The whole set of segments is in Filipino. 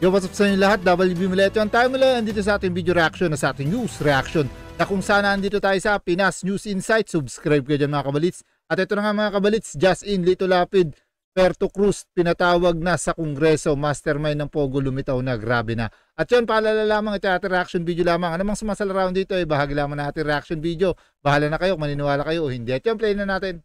Yo, what's up sa inyo lahat? WB Mileto. Ang tayo mula nandito sa ating video reaction na sa ating news reaction na kung saan nandito tayo sa Pinas News Insight. Subscribe kayo dyan mga kabalits. At ito na nga mga kabalits, just in Lito Lapid, Perto Cruz, pinatawag na sa Kongreso, mastermind ng Pogo lumitaw na, grabe na. At yun, paalala lamang, ito ating reaction video lamang. Ano mang sumasal around dito, eh, bahagi lamang natin reaction video. Bahala na kayo, maniniwala kayo o hindi. At yun, play na natin.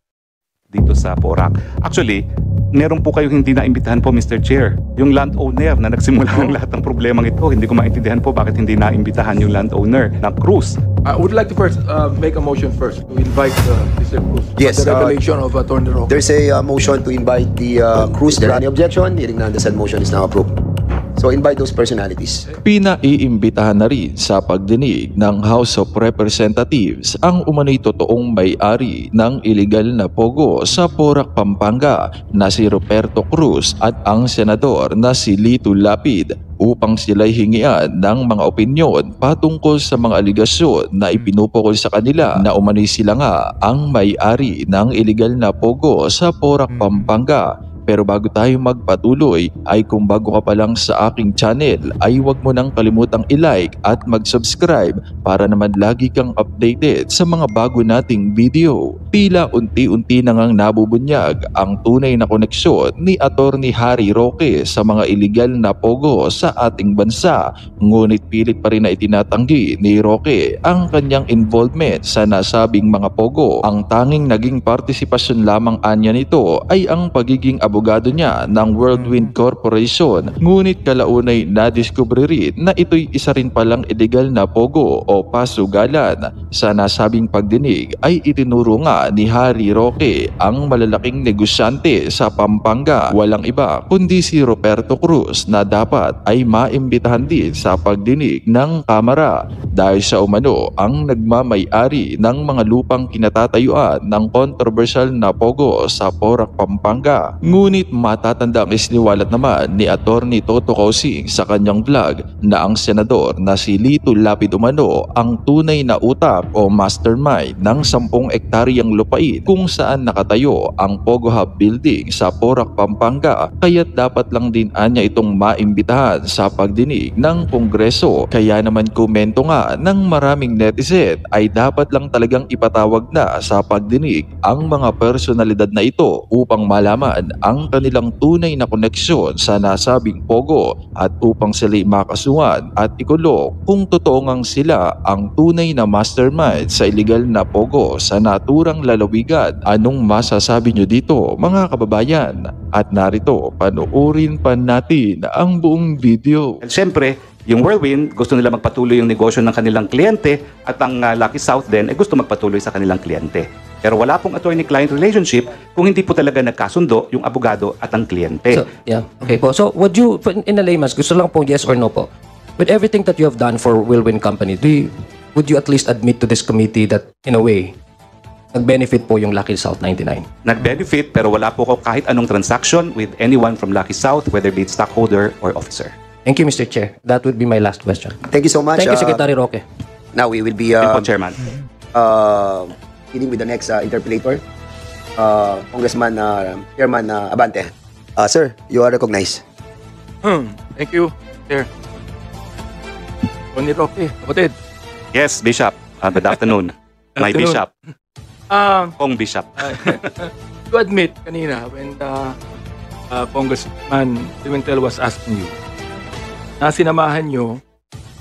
dito sa Porac. Actually, meron po kayo hindi naimbitahan po Mr. Chair. Yung landowner na nagsimula ng lahat ng problemang ito, hindi ko maintindihan po bakit hindi naimbitahan yung landowner ng cruise. I would like to first uh, make a motion first to invite uh, Mr. Cruz. Yes, The uh, revelation of Attorney Roque. There's a uh, motion to invite the uh, Cruz. Is there any objection? Hearing none, the said motion is now approved. So invite those personalities. Pinaiimbitahan na rin sa pagdinig ng House of Representatives ang umano'y totoong may-ari ng illegal na pogo sa Porac, Pampanga na si Roberto Cruz at ang senador na si Lito Lapid upang sila'y hingian ng mga opinyon patungkol sa mga aligasyon na ipinupukol sa kanila na umano'y sila nga ang may-ari ng illegal na pogo sa Porac, Pampanga pero bago tayo magpatuloy ay kung bago ka pa lang sa aking channel ay huwag mo nang kalimutang i-like at mag-subscribe para naman lagi kang updated sa mga bago nating video. Tila unti-unti na nabubunyag ang tunay na koneksyon ni Attorney Harry Roque sa mga illegal na pogo sa ating bansa. Ngunit pilit pa rin na itinatanggi ni Roque ang kanyang involvement sa nasabing mga pogo. Ang tanging naging partisipasyon lamang anya nito ay ang pagiging abogado niya ng Whirlwind Corporation. Ngunit kalaunay nadiskubre rin na ito'y isa rin palang illegal na pogo o pasugalan. Sa nasabing pagdinig ay itinuro nga ni Harry Roque ang malalaking negosyante sa Pampanga. Walang iba kundi si Roberto Cruz na dapat ay maimbitahan din sa pagdinig ng Kamara dahil sa umano ang nagmamay-ari ng mga lupang kinatatayuan ng controversial na pogo sa Porac, Pampanga. Ngunit matatanda ang isiniwalat naman ni Attorney Toto Kausing sa kanyang vlog na ang senador na si Lito Lapid Umano ang tunay na utak o mastermind ng 10 ektaryang lupain kung saan nakatayo ang Pogo Hub Building sa Porac, Pampanga kaya't dapat lang din anya itong maimbitahan sa pagdinig ng Kongreso. Kaya naman komento nga ng maraming netizen ay dapat lang talagang ipatawag na sa pagdinig ang mga personalidad na ito upang malaman ang kanilang tunay na koneksyon sa nasabing Pogo at upang sila'y makasuhan at ikulong kung totoo ngang sila ang tunay na mastermind sa illegal na Pogo sa naturang lalawigan. Anong masasabi nyo dito mga kababayan? At narito, panoorin pa natin ang buong video. At syempre, yung Whirlwind, gusto nila magpatuloy yung negosyo ng kanilang kliyente at ang uh, Lucky South din ay gusto magpatuloy sa kanilang kliyente. Pero wala pong attorney-client relationship kung hindi po talaga nagkasundo yung abogado at ang kliyente. So, yeah. Okay po. So, would you, in a layman's, gusto lang pong yes or no po. With everything that you have done for Whirlwind Company, do you, would you at least admit to this committee that, in a way, nag-benefit po yung Lucky South 99? Nag-benefit pero wala po ko kahit anong transaction with anyone from Lucky South, whether be it stockholder or officer. Thank you, Mr. Chair. That would be my last question. Thank you so much. Thank you, Uh, Secretary Roque. Now we will be uh, po, Chairman. uh, dealing with the next uh, interpolator, uh, Congressman uh, Chairman uh, Abante. Uh, sir, you are recognized. Hmm, thank you, Chair. Attorney Roque, kapatid. Yes, Bishop. Uh, good afternoon. My Afternoon. Bishop. Um, Kong Bishop. to admit kanina when the uh, Congressman Pimentel was asking you na sinamahan nyo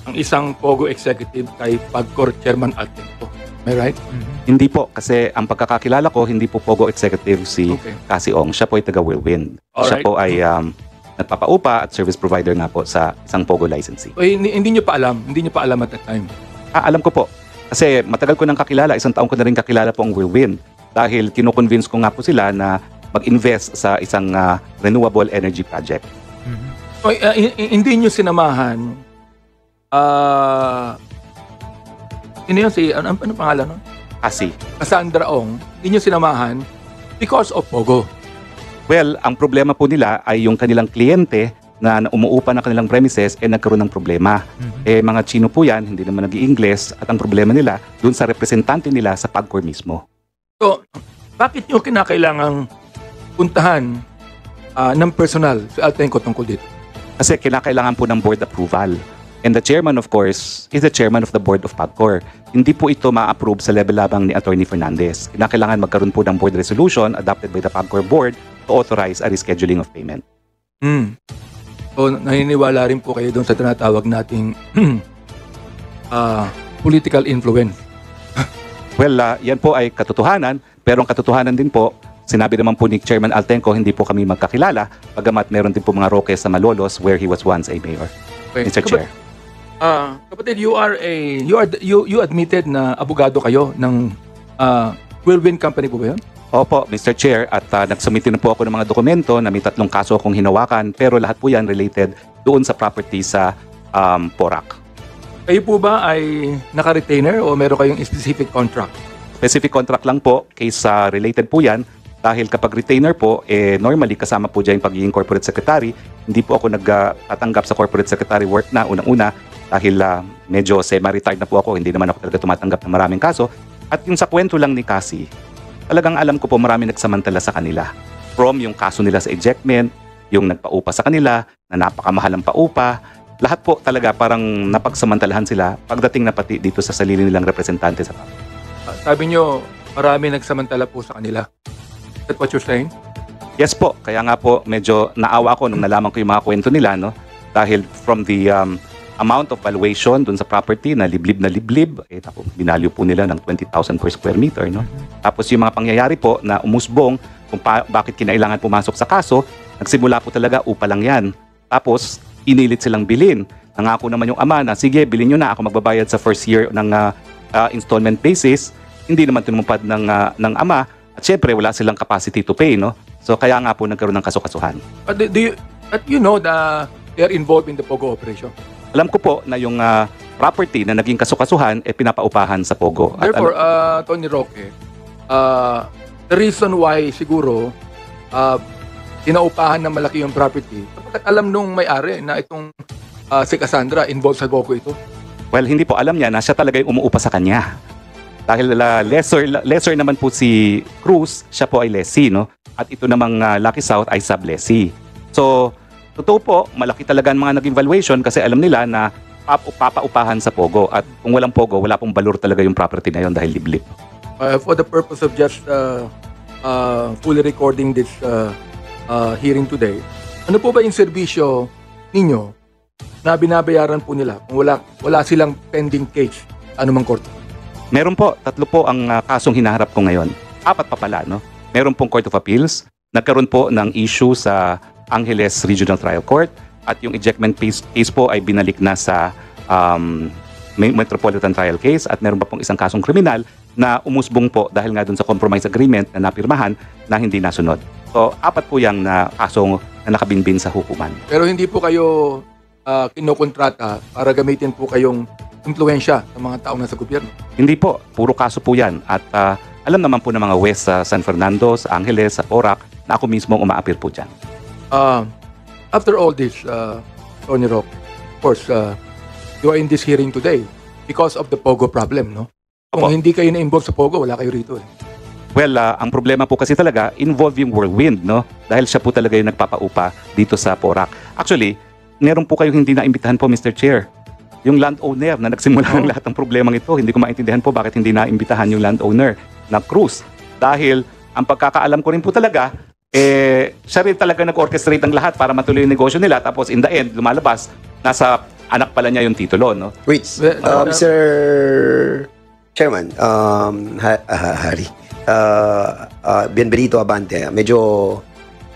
ang isang Pogo executive kay Pagcor Chairman Altenco. Am I right? Hindi po, kasi ang pagkakakilala ko, hindi po Pogo Executive si Okay. Cassie Ong. Siya po ay taga Whirlwind. Siya Alright. po ay um, nagpapaupa at service provider nga po sa isang Pogo licensee. So, hindi, hindi nyo pa alam. Hindi nyo pa alam at that time. Ah, alam ko po. Kasi matagal ko nang kakilala, isang taon ko na rin kakilala po ang Whirlwind. Dahil kinukonvince ko nga po sila na mag-invest sa isang ah, renewable energy project. So, uh, hi- hi- hindi nyo sinamahan ah Sino yun? Si, ano, ano pangalan nun? Cassie. Cassandra Ong. Hindi nyo sinamahan because of Pogo. Well, ang problema po nila ay yung kanilang kliyente na umuupa ng kanilang premises eh nagkaroon ng problema. Eh mga Chino po yan, hindi naman nag english at ang problema nila dun sa representante nila sa PAGCOR mismo. So, bakit nyo kinakailangang puntahan ah, ng personal si Altenco tungkol dito? Kasi kinakailangan po ng board approval. And the chairman, of course, is the chairman of the board of PAGCOR. Hindi po ito ma-approve sa level labang ni Attorney Fernandez. Kinakailangan magkaroon po ng board resolution adopted by the PAGCOR board to authorize a rescheduling of payment. Hmm. So, naniniwala rin po kayo doon sa tinatawag nating ah, political influence. Well, ah, yan po ay katotohanan, pero ang katotohanan din po, sinabi naman po ni Chairman Altenco, hindi po kami magkakilala, bagamat meron din po mga roques sa Malolos where he was once a mayor. Okay. Mr. Chair. Ah, kapatid, you are a you are you you admitted na abogado kayo ng ah, Whirlwind Company po ba 'yun? Opo, Mr. Chair, at uh, nagsumiti na po ako ng mga dokumento na may tatlong kaso akong hinawakan, pero lahat po yan related doon sa property sa um, Porac. Kayo po ba ay naka-retainer o meron kayong specific contract? Specific contract lang po, case related po yan, dahil kapag retainer po, eh, normally kasama po dyan yung pagiging corporate secretary. Hindi po ako nagtatanggap sa corporate secretary work na unang-una dahil ah, medyo semi-retired na po ako, hindi naman ako talaga tumatanggap ng maraming kaso. At yung sa kwento lang ni Cassie, talagang alam ko po marami nagsamantala sa kanila. From yung kaso nila sa ejectment, yung nagpaupa sa kanila, na napakamahal ang paupa, lahat po talaga parang napagsamantalahan sila pagdating na pati dito sa sarili nilang representante sa Ah, sabi nyo, marami nagsamantala po sa kanila. That what you're saying? Yes po, kaya nga po medyo naawa ako nung nalaman ko yung mga kwento nila no dahil from the um, amount of valuation dun sa property na liblib na liblib eh tako, binalyo po nila ng 20,000 per square meter no. Tapos yung mga pangyayari po na umusbong kung pa- bakit kinailangan pumasok sa kaso, nagsimula po talaga upa lang 'yan. Tapos inilit silang bilin. Nangako naman yung ama na sige, bilhin nyo na ako magbabayad sa first year ng ah, ah, installment basis. Hindi naman tinumupad ng ah, ng ama at syempre wala silang capacity to pay no. So kaya nga po nagkaroon ng kasukasuhan. But do, do you, but you know that they are involved in the Pogo operation. Alam ko po na yung ah, property na naging kasukasuhan eh pinapaupahan sa Pogo. At Therefore, uh, Tony Roque, uh, the reason why siguro uh, tinaupahan na malaki yung property, kapag alam nung may-ari na itong uh, si Cassandra involved sa Pogo ito. well, hindi po alam niya na siya talaga yung umuupa sa kanya. Dahil ah, lesser lesser naman po si Cruz, siya po ay lessee no. At ito namang ah, Lucky South ay sub-lessee. So, totoo po, malaki talaga ang mga naging valuation kasi alam nila na pap- papaupahan sa Pogo. At kung walang Pogo, wala pong balor talaga yung property na yon dahil liblib. Uh, for the purpose of just uh, uh, fully recording this uh, uh, hearing today, ano po ba yung serbisyo ninyo na binabayaran po nila kung wala, wala silang pending case anumang korte? Meron po, tatlo po ang ah, kasong hinaharap ko ngayon. Apat pa pala, no? Meron pong Court of Appeals, nagkaroon po ng issue sa Angeles Regional Trial Court, at yung ejectment case, case po ay binalik na sa um, Metropolitan Trial Case, at meron pa pong isang kasong kriminal na umusbong po dahil nga dun sa compromise agreement na napirmahan na hindi nasunod. So, apat po yung na kasong na nakabinbin sa hukuman. Pero hindi po kayo uh, kinukontrata para gamitin po kayong impluensya ng mga tao na sa gobyerno. Hindi po, puro kaso po yan. At ah, alam naman po ng mga West sa San Fernando, sa Angeles, sa Porac, na ako mismo umaapir po dyan. Uh, after all this, uh, Tony Roque, of course, uh, you are in this hearing today because of the Pogo problem, no? Kung Opo. hindi kayo na-involve sa Pogo, wala kayo rito. Eh. Well, ah, ang problema po kasi talaga, involve yung whirlwind, no? Dahil siya po talaga yung nagpapaupa dito sa Porac. Actually, meron po kayong hindi naimbitahan po, Mr. Chair. Yung landowner na nagsimula ng lahat ng problemang ito, hindi ko maintindihan po bakit hindi naimbitahan yung landowner na Cruz. Dahil ang pagkakaalam ko rin po talaga, eh, siya rin talaga nag-orchestrate ng lahat para matuloy yung negosyo nila. Tapos in the end, lumalabas, nasa anak pala niya yung titulo, no? Wait, uh, uh, Mr. Chairman, um, ha, ah, Hari, uh, uh, Bienvenido Abante, medyo,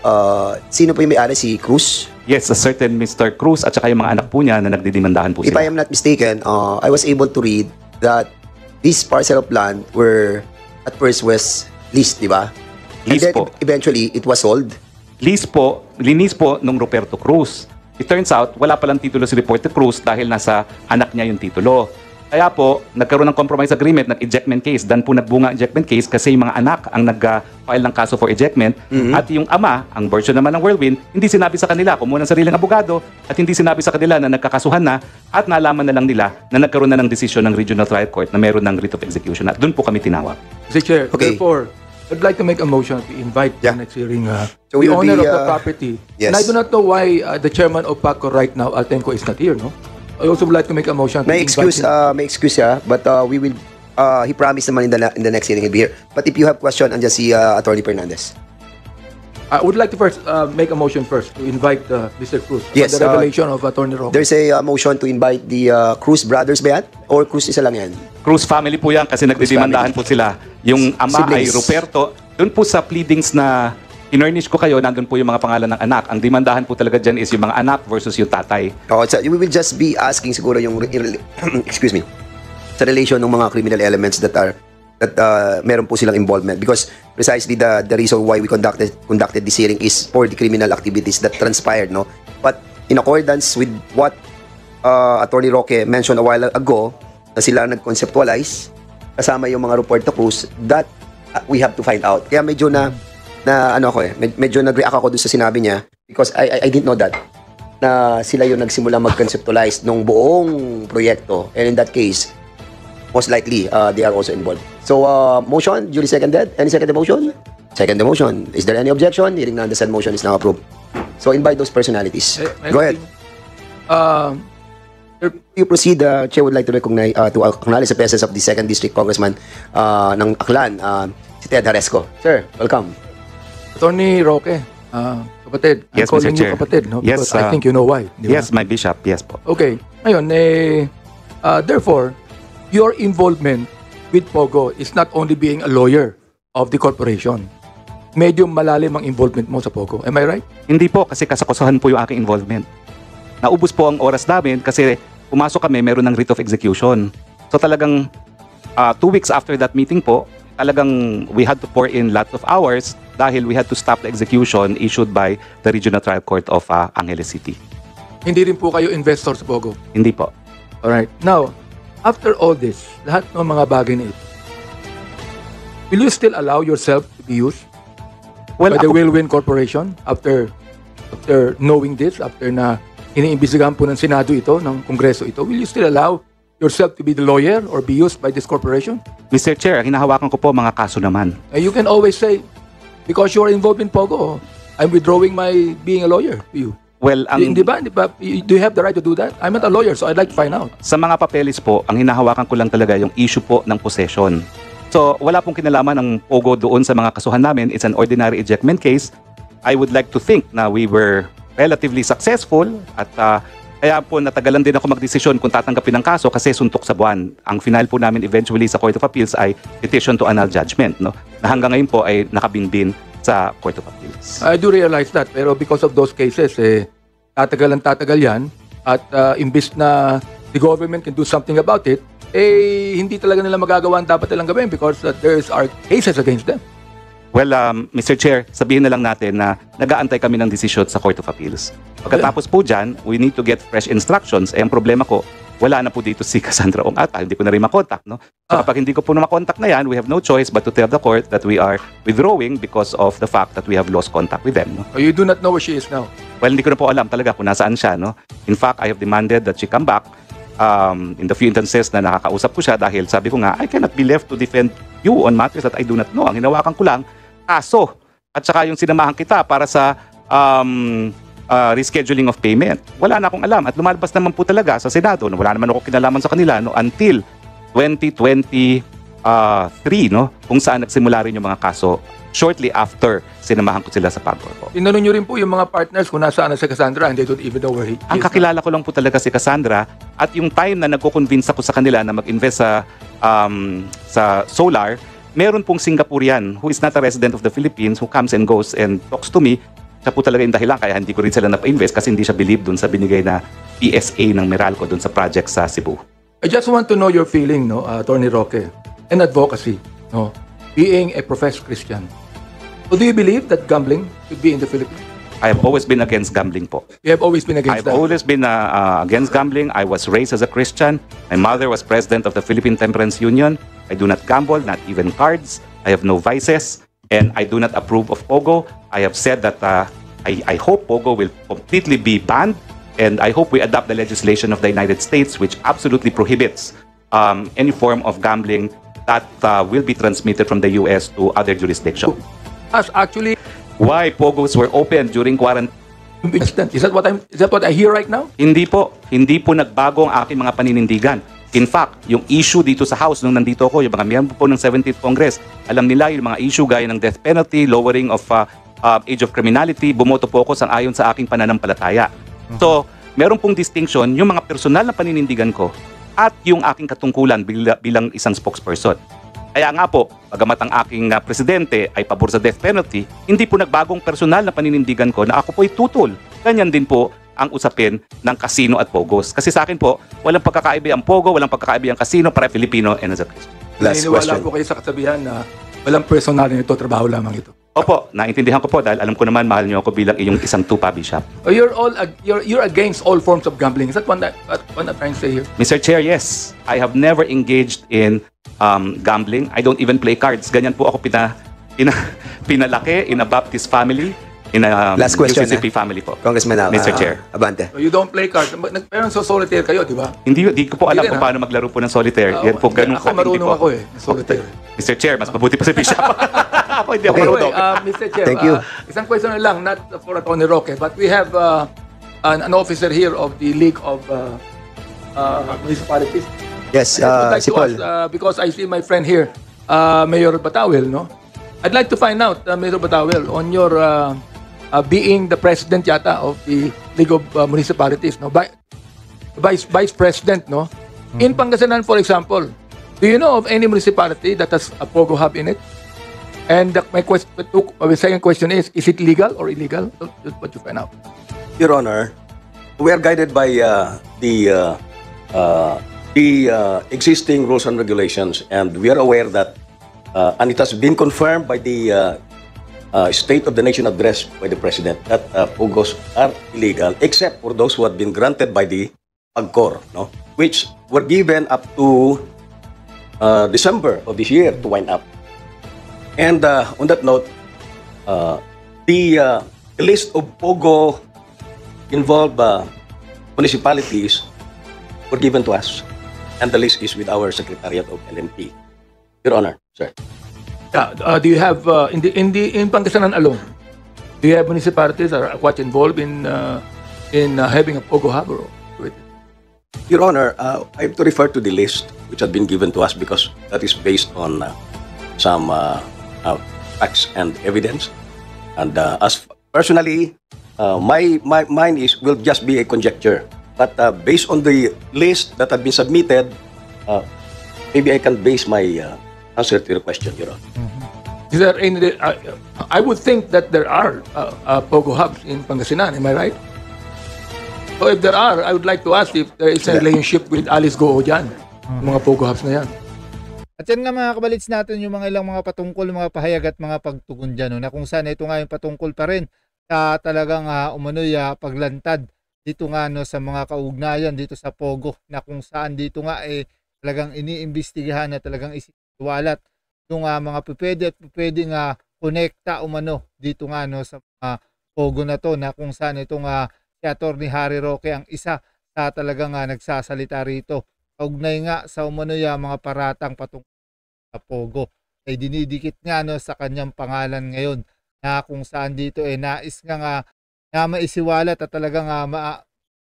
uh, sino po yung may-ari? Si Cruz? Yes, a certain Mr. Cruz at saka yung mga anak po niya na nagdidimandahan po If I sila. am not mistaken, uh, I was able to read that this parcel of land were at first was leased, di ba? And Lease then po. eventually it was sold. lease po, linis po nung Roberto Cruz. It turns out, wala palang titulo si Roberto Cruz dahil nasa anak niya yung titulo. Kaya po, nagkaroon ng compromise agreement, nag-ejectment case. Dan po nagbunga ang ejectment case kasi yung mga anak ang nag-file ng kaso for ejectment. At yung ama, ang version naman ng Whirlwind, hindi sinabi sa kanila, kumuha ng sariling abogado, at hindi sinabi sa kanila na nagkakasuhan na, at nalaman na lang nila na nagkaroon na ng desisyon ng Regional Trial Court na meron ng writ of execution. At doon po kami tinawag. Mr. Chair, Okay. therefore, I'd like to make a motion to invite Yeah. the next hearing uh, So we the owner be, of the uh, property. yes. And I do not know why uh, the chairman of PACO right now, Altenco, is not here, no? I also would like to make a motion to May invite excuse, him. uh, may excuse siya, but uh, we will, uh, he promised naman in the, in the next hearing he'll be here. But if you have question, andyan si uh, Attorney Fernandez. I would like to first uh, make a motion first to invite uh, Mr. Cruz on Yes, the uh, revelation of Attorney Roque. There's a uh, motion to invite the uh, Cruz brothers ba yan? Or Cruz isa lang yan? Cruz family po yan kasi nagdidimandahan po sila. Yung ama ay Siblings. Roberto. Doon po sa pleadings na inornish ko kayo, nandun po yung mga pangalan ng anak. Ang dimandahan po talaga dyan is yung mga anak versus yung tatay. Oh, so we will just be asking siguro yung excuse me sa relation ng mga criminal elements that are that uh, meron po silang involvement because precisely the the reason why we conducted conducted this hearing is for the criminal activities that transpired no but in accordance with what uh, Attorney Roque mentioned a while ago na sila nag-conceptualize kasama yung mga Roberto Cruz that uh, we have to find out kaya medyo na na ano ako eh med- medyo nag-react ako dun sa sinabi niya because I, I, I didn't know that na sila yung nagsimula mag-conceptualize ng buong proyekto. And in that case, most likely, uh, they are also involved. So, uh, motion, duly seconded. Any second motion? Second the motion. Is there any objection? Hearing none, the said motion is now approved. So, invite those personalities. Eh, may Go ahead. Uh, You proceed, uh, Chair would like to recognize, uh, to acknowledge the presence of the 2nd District Congressman uh, ng Aklan, uh, si Ted Haresco. Sir, welcome. Attorney Roque, uh, kapatid, I'm Yes, Mr. calling you Chair. kapatid, no? Yes, Because I uh, think you know why. di ba? Yes, my bishop. Yes po. Okay. Ngayon, eh, uh, therefore, your involvement with Pogo is not only being a lawyer of the corporation. Medyo malalim ang involvement mo sa Pogo. Am I right? Hindi po kasi kasakusahan po yung aking involvement. Naubos po ang oras namin kasi pumasok kami, meron ng writ of execution. So talagang uh, two weeks after that meeting po, talagang we had to pour in lots of hours dahil we had to stop the execution issued by the Regional Trial Court of uh, Angeles City. Hindi rin po kayo investor sa Pogo. Hindi po. Alright. Now, after all this, lahat ng mga bagay na ito, will you still allow yourself to be used Well, by the Whirlwind Corporation after after knowing this, after na iniimbestigahan po ng Senado ito, ng Kongreso ito, will you still allow yourself to be the lawyer or be used by this corporation? Mr. Chair, ang hinahawakan ko po mga kaso naman. Uh, you can always say, because you are involved in Pogo, I'm withdrawing my being a lawyer to you. Well, ang, Di, ba? Di ba? Do you have the right to do that? I'm not a lawyer, so I'd like to find out. sa mga papeles po, ang hinahawakan ko lang talaga yung issue po ng possession. So, wala pong kinalaman ng POGO doon sa mga kasuhan namin. It's an ordinary ejectment case. I would like to think na we were relatively successful at ah, kaya po natagalan din ako magdesisyon kung tatanggapin ang kaso kasi suntok sa buwan. Ang final po namin eventually sa Court of Appeals ay petition to annul judgment. No? Na hanggang ngayon po ay nakabinbin sa Court of Appeals. I do realize that, pero because of those cases, eh, tatagal ang tatagal yan. At uh, imbis na the government can do something about it, eh, hindi talaga nila magagawa ang dapat nilang gawin because uh, there's are cases against them. Well, um, Mr. Chair, sabihin na lang natin na nag-aantay kami ng desisyon sa Court of Appeals. Pagkatapos po dyan, we need to get fresh instructions. Eh, ang problema ko, wala na po dito si Cassandra Ong Ata. Hindi ko na rin makontak. No? So Ah. kapag hindi ko po na makontak na yan, we have no choice but to tell the court that we are withdrawing because of the fact that we have lost contact with them. No? Oh, You do not know where she is now. Well, hindi ko na po alam talaga kung nasaan siya. No? In fact, I have demanded that she come back um, in the few instances na nakakausap ko siya dahil sabi ko nga, I cannot be left to defend you on matters that I do not know. Ang hinawakan ko lang, kaso. At saka yung sinamahan kita para sa um, uh, rescheduling of payment. Wala na akong alam. At lumalabas naman po talaga sa Senado na wala naman ako kinalaman sa kanila no, until 2023, no, kung saan nagsimula rin yung mga kaso shortly after sinamahan ko sila sa Pagcor po. Tinanong nyo rin po yung mga partners kung nasaan na si Cassandra and they don't even know where he Ang is. kakilala ko lang po talaga si Cassandra at yung time na nagko-convince ako sa kanila na mag-invest sa um, sa solar, meron pong Singaporean who is not a resident of the Philippines who comes and goes and talks to me. Siya po talaga yung dahilan kaya hindi ko rin sila napa-invest kasi hindi siya believe dun sa binigay na PSA ng Meralco dun sa project sa Cebu. I just want to know your feeling, no, uh, Attorney Roque, and advocacy, no, being a professed Christian. Do you believe that gambling should be in the Philippines? I have always been against gambling po. You have always been against I've that. always been uh, uh, against gambling. I was raised as a Christian. My mother was president of the Philippine Temperance Union. I do not gamble, not even cards. I have no vices, and I do not approve of Pogo. I have said that uh, I, I hope Pogo will completely be banned, and I hope we adopt the legislation of the United States, which absolutely prohibits um, any form of gambling that uh, will be transmitted from the US to other jurisdictions. As actually, Why Pogos were open during quarantine? President, is that what I'm? Is that what I hear right now? Hindi po. Hindi po nagbago ang aking mga paninindigan. In fact, yung issue dito sa House nung nandito ako, yung mga miyembro po ng 17th Congress, alam nila yung mga issue gaya ng death penalty, lowering of uh, uh, age of criminality, bumoto po ako sang ayon sa aking pananampalataya. So, meron pong distinction yung mga personal na paninindigan ko at yung aking katungkulan bila- bilang isang spokesperson. Kaya nga po, bagamat ang aking uh, presidente ay pabor sa death penalty, hindi po nagbagong personal na paninindigan ko na ako po'y tutol. Ganyan din po ang usapin ng casino at pogos. Kasi sa akin po, walang pagkakaiba ang pogo, walang pagkakaiba ang casino para Filipino and as a Christian. Last Naniniwala question. po kayo sa kasabihan na walang personal nito, trabaho lamang ito. Opo, naintindihan ko po dahil alam ko naman mahal niyo ako bilang iyong isang tupa bishop. Oh, you're all ag- you're you're against all forms of gambling. Is that what that what, what I'm trying to say here? Mr. Chair, yes. I have never engaged in um, gambling. I don't even play cards. Ganyan po ako pina, pina, pinalaki in a Baptist family, in a um, Last question, UCCP ah. family po. Congressman uh, Mr. uh, Chair. Abante. So you don't play cards. Nag- Pero so solitaire kayo, di ba? Hindi, di ko po alam Hindi kung rin, paano maglaro po ng solitaire. Yan po, ganun Ako marunong po ako eh, solitaire. Mr. Chair, mas mabuti pa si Bishop. ako hindi ako Okay. marunong. Anyway, uh, Mr. Chair, Thank you. uh, isang question lang, not for Atty. Roque, but we have uh, an, an officer here of the League of uh, uh, Municipalities. Yes, I would uh, like si to Paul. ask, uh, because I see my friend here, uh, Mayor Batawel, no? I'd like to find out, uh, Mayor Batawel, on your uh, uh, being the president yata of the League of uh, Municipalities, no? Bi- Vice, Vice President, no? In Pangasinan, for example, do you know of any municipality that has a Pogo Hub in it? And the, my question, my second question is, is it legal or illegal? That's what you find out. Your Honor, we are guided by uh, the uh, uh, the uh, existing rules and regulations, and we are aware that, uh, and it has been confirmed by the uh, uh, State of the Nation address by the President that uh, are illegal, except for those who have been granted by the PAGCOR, no, which were given up to uh, December of this year to wind up. And uh, on that note, uh, the uh, list of POGO involved uh, municipalities were given to us, and the list is with our Secretariat of LMP. Your Honor, sir. Yeah, uh, do you have uh, in the in the in Pangasinan alone? Do you have municipalities that are quite involved in uh, in uh, having a pogo hub or with it? Your Honor, uh, I have to refer to the list which had been given to us because that is based on uh, some uh, uh, facts and evidence. And uh, as personally, uh, my, my mine is will just be a conjecture. But uh, based on the list that had been submitted, uh, maybe I can base my uh, answer to your question, Your Honor. Is there any? Uh, I would think that there are uh, uh, pogo hubs in Pangasinan. Am I right? So if there are, I would like to ask if there is a relationship with Alice Goo dyan. yung Mga pogo hubs na yan. At yan nga mga kabalits natin yung mga ilang mga patungkol, mga pahayag at mga pagtugon dyan. No, na kung saan ito nga yung patungkol pa rin sa talagang uh, umano'y ah, paglantad dito nga no, sa mga kaugnayan dito sa Pogo na kung saan dito nga eh talagang iniimbestigahan na talagang isiwalat yung uh, mga pupwede at pupwede nga konekta umano dito nga no sa mga Pogo na to na kung saan ito nga si Atty. Harry Roque ang isa sa talagang nga nagsasalita rito kaugnay nga sa umano'y ah, mga paratang patungkol sa Pogo ay dinidikit nga no sa kanyang pangalan ngayon na kung saan dito eh nais nga nga na maisiwalat at talagang nga ma,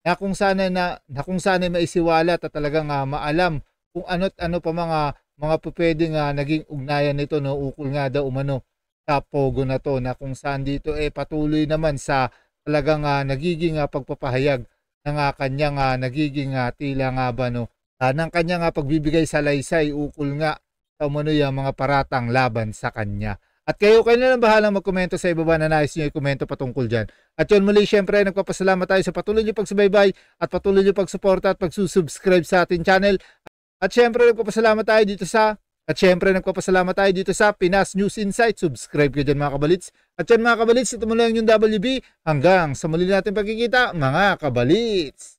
na kung sana na, na kung sana maisiwalat at talagang nga maalam kung ano't ano pa mga mga pupwede nga naging ugnayan nito no ukol nga daw umano sa Pogo na to na kung saan dito eh patuloy naman sa talagang nga nagiging nga pagpapahayag ng nga kanya nga nagiging nga tila nga ba no ah, ng kanya nga pagbibigay sa laysay ukol nga sa umano yung mga paratang laban sa kanya. At kayo, kayo na lang bahalang magkomento sa ibaba na nais nyo i-komento patungkol dyan. At yun muli, syempre, nagpapasalamat tayo sa patuloy nyo pagsubaybay at patuloy nyo pagsuporta at pagsusubscribe sa ating channel. At syempre, nagpapasalamat tayo dito sa at syempre, nagpapasalamat tayo dito sa Pinas News Insight. Subscribe kayo dyan mga kabalits. At yan mga kabalits, ito muli ang yung WB. Hanggang sa muli natin pagkikita, mga kabalits.